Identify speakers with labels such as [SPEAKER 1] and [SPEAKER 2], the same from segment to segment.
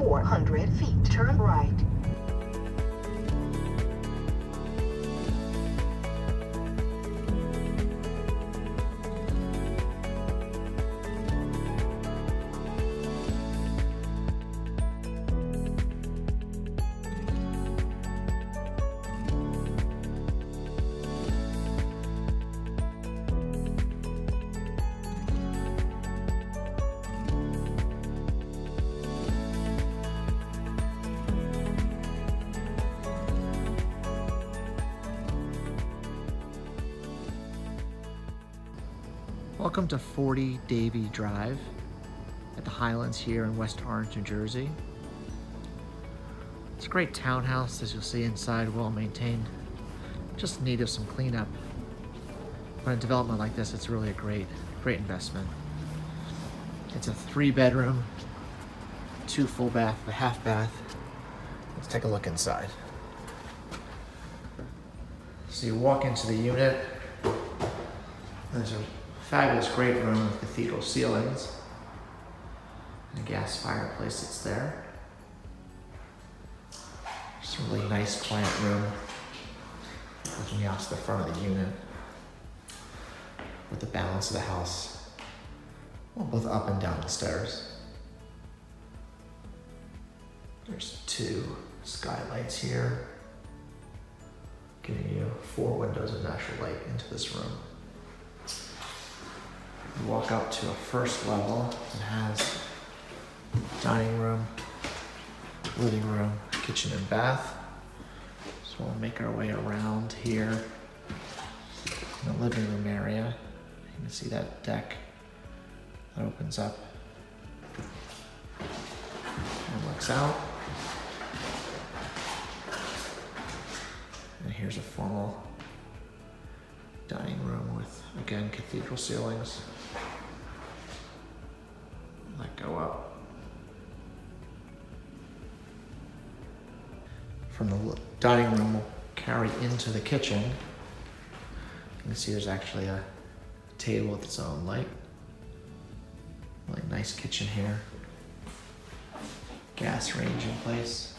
[SPEAKER 1] In 400 feet, turn right.
[SPEAKER 2] Welcome to 40 Davey Drive at the Highlands here in West Orange, New Jersey. It's a great townhouse, as you'll see inside, well maintained. Just in need of some cleanup. But in a development like this, it's really a great, great investment. It's a three bedroom, two full bath, a half bath. Let's take a look inside. So you walk into the unit, there's a fabulous great room with cathedral ceilings and a gas fireplace that's there. Just a really nice quiet room looking out to the front of the unit with the balance of the house well, both up and down the stairs. There's two skylights here giving you four windows of natural light into this room. Walk up to a first level that has dining room, living room, kitchen and bath. So we'll make our way around here in the living room area. You can see that deck that opens up and looks out. And here's a formal dining room with, again, cathedral ceilings dining room, we'll carry into the kitchen. You can see there's actually a table with its own light. Really nice kitchen here. Gas range in place.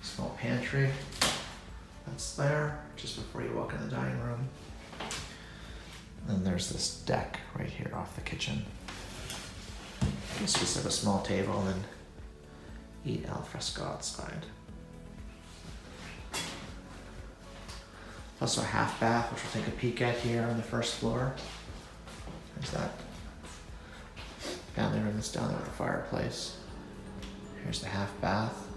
[SPEAKER 2] Small pantry that's there just before you walk in the dining room. And then there's this deck right here off the kitchen. You just have a small table and eat al fresco outside. Also a half bath, which we'll take a peek at here on the first floor. There's that family room that's down there with the fireplace. Here's the half bath.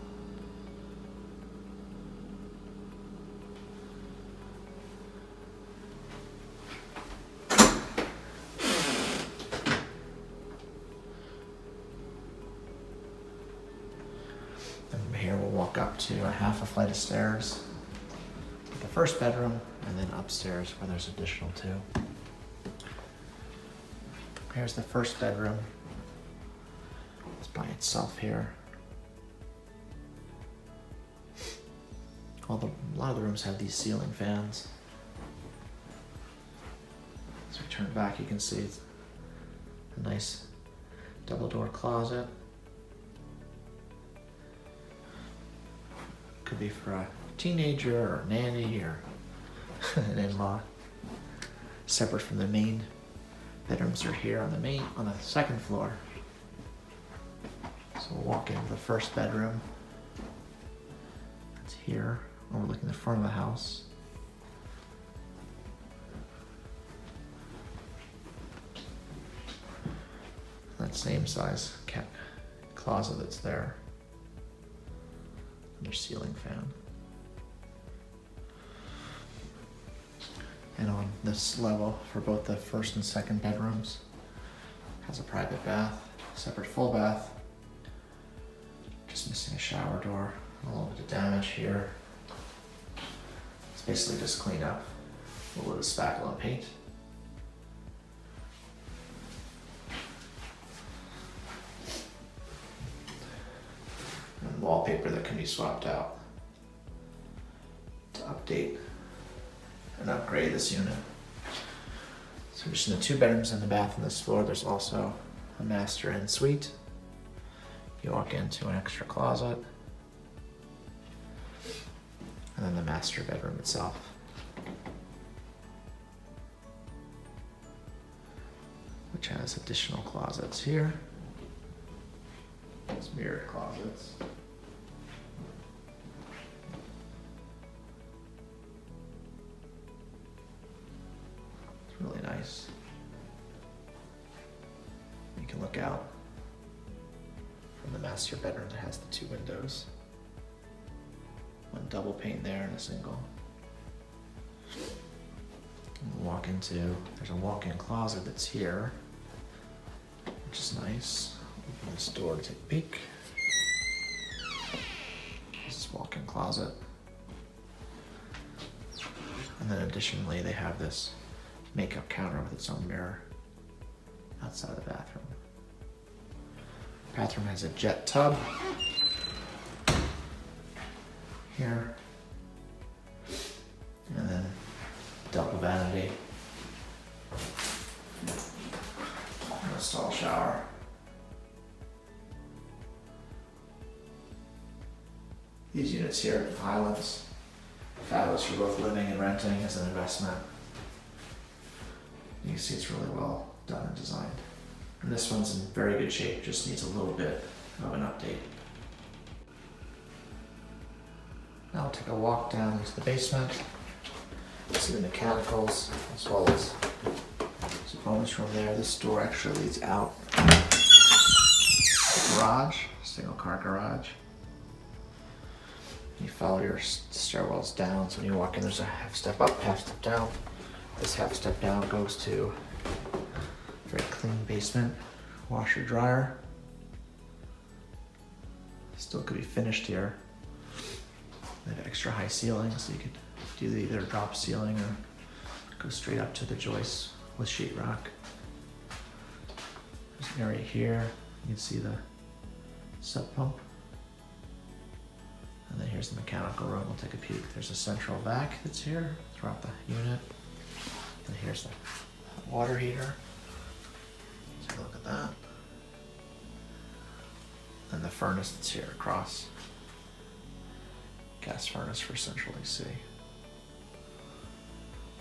[SPEAKER 2] And from here we'll walk up to a half a flight of stairs. The first bedroom and then upstairs where there's additional two. Here's the first bedroom. It's by itself here. All the, a lot of the rooms have these ceiling fans. So we turn back, you can see it's a nice double door closet. Could be for a teenager or a nanny or an in-law. Separate from the main bedrooms are here on the main on the second floor. So we'll walk into the first bedroom. It's here, overlooking the front of the house. That same size cat closet that's there. And their ceiling fan. And on this level, for both the first and second bedrooms, has a private bath, separate full bath. Just missing a shower door, a little bit of damage here. It's basically just clean up, a little bit of spackle and paint. And wallpaper that can be swapped out to update and upgrade this unit. So just in the two bedrooms and the bath on this floor, there's also a master en suite. You walk into an extra closet. And then the master bedroom itself. Which has additional closets here. It's mirrored closets. Nice. You can look out from the master bedroom that has the two windows. One double pane there and a single. And walk into, there's a walk-in closet that's here, which is nice. Open this door to take a peek. This is walk-in closet. And then additionally, they have this makeup counter with its own mirror outside the bathroom. Bathroom has a jet tub here. And then double vanity. And a stall shower. These units here at Highlands, fabulous for both living and renting as an investment. Can see it's really well done and designed. And this one's in very good shape, just needs a little bit of an update. Now we'll take a walk down into the basement, see the mechanicals, as well as a bonus room there. This door actually leads out. The garage, single car garage. You follow your stairwells down, so when you walk in, there's a half step up, half step down. This half step down goes to very clean basement, washer dryer. Still could be finished here. Have extra high ceiling, so you could do either drop ceiling or go straight up to the joists with sheetrock. There's an area here. You can see the sump pump. And then here's the mechanical room. We'll take a peek. There's a central vac that's here throughout the unit. And here's the water heater. Take a look at that. And the furnace that's here across. Gas furnace for central AC.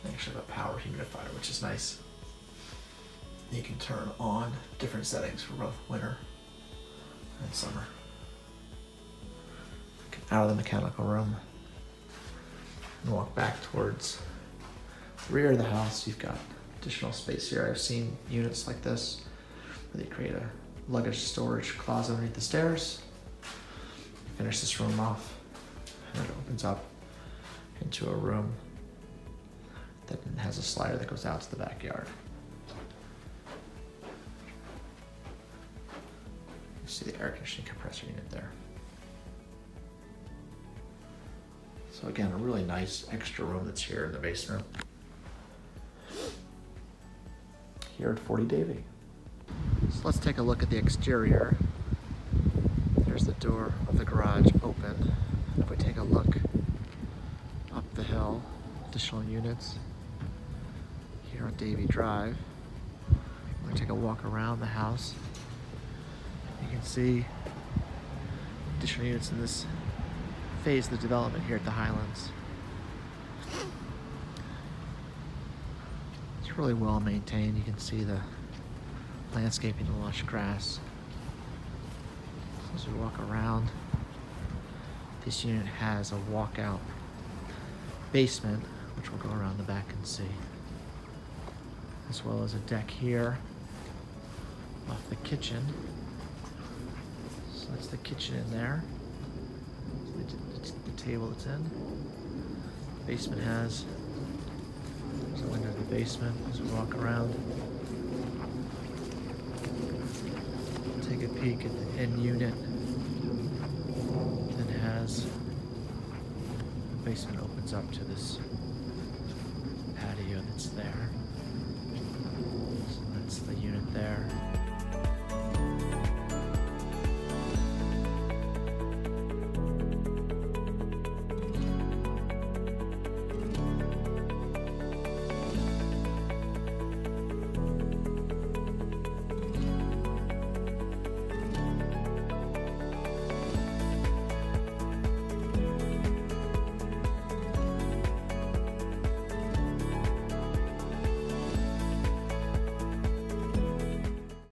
[SPEAKER 2] They actually have a power humidifier, which is nice. You can turn on different settings for both winter and summer. Out of the mechanical room and walk back towards rear of the house. You've got additional space here. I've seen units like this where they create a luggage storage closet underneath the stairs. Finish this room off, and it opens up into a room that has a slider that goes out to the backyard. You see the air conditioning compressor unit there. So again, a really nice extra room that's here in the basement. Here at 40 Davey. So let's take a look at the exterior. There's the door of the garage open. If we take a look up the hill, additional units here on Davey Drive. We're gonna take a walk around the house. You can see additional units in this phase of the development here at the Highlands. It's really well maintained. You can see the landscaping, the lush grass. As we walk around, this unit has a walkout basement, which we'll go around the back and see, as well as a deck here off the kitchen. So that's the kitchen in there. The, table it's in. Basement has window the basement as we walk around. Take a peek at the end unit that has the basement opens up to this patio that's there. So that's the unit there.